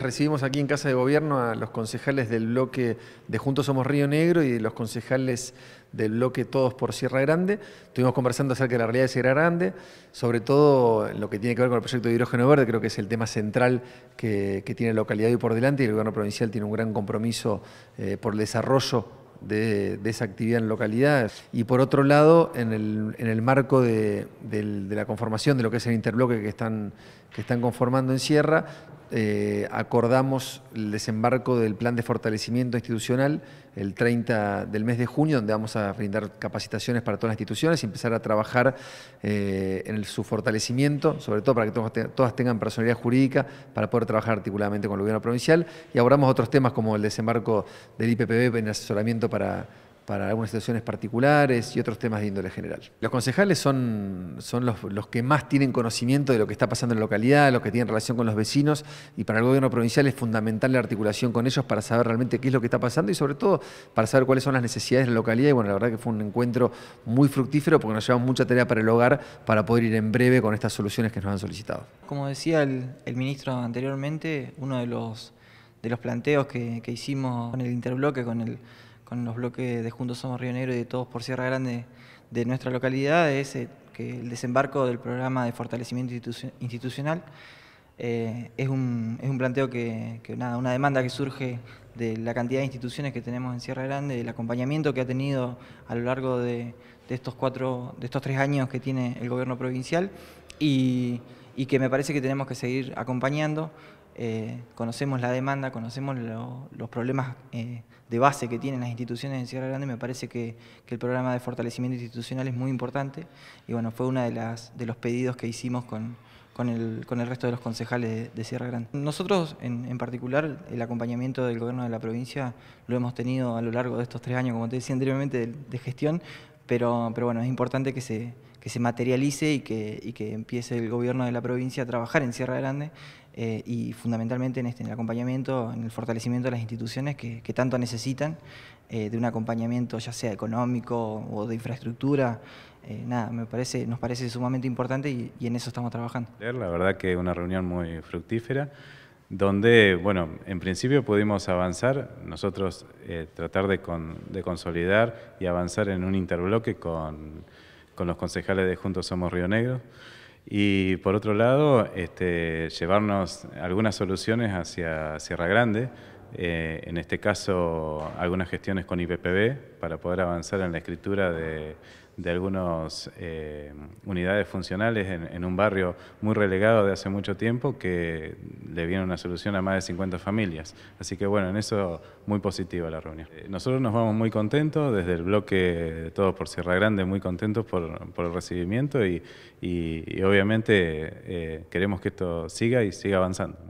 Recibimos aquí en Casa de Gobierno a los concejales del bloque de Juntos Somos Río Negro y los concejales del bloque Todos por Sierra Grande. Estuvimos conversando acerca de la realidad de Sierra Grande, sobre todo en lo que tiene que ver con el proyecto de hidrógeno verde, creo que es el tema central que, tiene la localidad hoy por delante y el gobierno provincial tiene un gran compromiso eh, por el desarrollo de, esa actividad en localidad. Y por otro lado, en el, marco de, la conformación de lo que es el interbloque que están, que están conformando en Sierra, eh, acordamos el desembarco del plan de fortalecimiento institucional el 30 del mes de junio, donde vamos a brindar capacitaciones para todas las instituciones y empezar a trabajar eh, en su fortalecimiento, sobre todo para que todas tengan personalidad jurídica, para poder trabajar articuladamente con el gobierno provincial. Y abordamos otros temas como el desembarco del IPPB en asesoramiento para para algunas situaciones particulares y otros temas de índole general. Los concejales son, son los, que más tienen conocimiento de lo que está pasando en la localidad, los que tienen relación con los vecinos y para el gobierno provincial es fundamental la articulación con ellos para saber realmente qué es lo que está pasando y sobre todo para saber cuáles son las necesidades de la localidad y bueno, la verdad que fue un encuentro muy fructífero porque nos llevamos mucha tarea para el hogar para poder ir en breve con estas soluciones que nos han solicitado. Como decía el, ministro anteriormente, uno de los, de los planteos que, que hicimos con el interbloque, con el con los bloques de Juntos Somos Río Negro y de Todos por Sierra Grande de nuestra localidad es eh, que el desembarco del programa de fortalecimiento institucional eh, es, un, es, un, planteo que, nada, una demanda que surge de la cantidad de instituciones que tenemos en Sierra Grande, del acompañamiento que ha tenido a lo largo de, estos cuatro, de estos tres años que tiene el gobierno provincial y, y que me parece que tenemos que seguir acompañando. Eh, conocemos la demanda, conocemos los problemas eh, de base que tienen las instituciones en Sierra Grande, me parece que, el programa de fortalecimiento institucional es muy importante y bueno, fue uno de, de los pedidos que hicimos con, con, el, con el resto de los concejales de, Sierra Grande. Nosotros, en, particular, el acompañamiento del gobierno de la provincia lo hemos tenido a lo largo de estos tres años, como te decía anteriormente, de, gestión, pero, pero bueno, es importante que se, que se materialice y que, y que empiece el gobierno de la provincia a trabajar en Sierra Grande eh, y fundamentalmente en, este, en el acompañamiento, en el fortalecimiento de las instituciones que, tanto necesitan eh, de un acompañamiento ya sea económico o de infraestructura. Eh, nada, me parece, nos parece sumamente importante y, en eso estamos trabajando. La verdad que una reunión muy fructífera donde, bueno, en principio pudimos avanzar, nosotros tratar de, de, consolidar y avanzar en un interbloque con, con los concejales de Juntos Somos Río Negro. Y por otro lado, este, llevarnos algunas soluciones hacia Sierra Grande, eh, en este caso algunas gestiones con IPPB para poder avanzar en la escritura de, de algunas eh, unidades funcionales en, un barrio muy relegado de hace mucho tiempo que le viene una solución a más de 50 familias. Así que bueno, en eso muy positiva la reunión. Eh, nosotros nos vamos muy contentos, desde el bloque de Todos por Sierra Grande, muy contentos por, el recibimiento y, obviamente queremos que esto siga y siga avanzando.